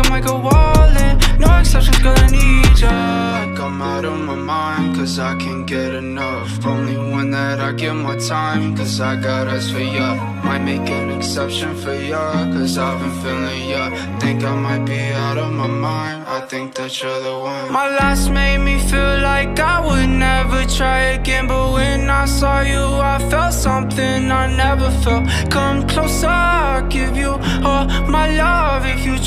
I think I might go all in No exceptions, girl, I need ya. Like I'm out of my mind Cause I can't get enough. Only one that I give my time Cause I got eyes for ya. Might make an exception for ya Cause I've been feeling ya. Think I might be out of my mind I think that you're the one. My last made me feel like I would never try again. But when I saw you I felt something I never felt. Come closer,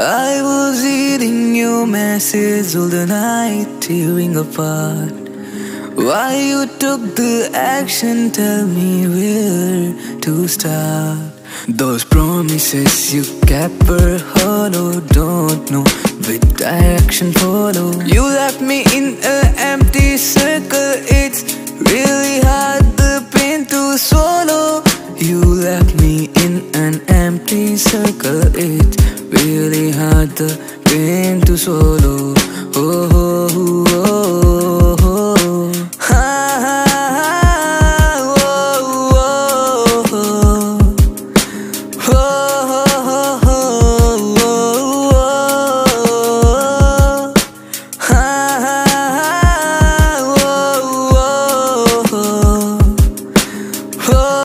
I was eating your message all the night, tearing apart. Why you took the action, tell me where to start. Those promises you kept were hollow, don't know which direction follow. You left me in an empty circle, it's really hard the pain to swallow. You left me in an empty circle, it's really hard to bring into solo. Oh, oh, oh, oh.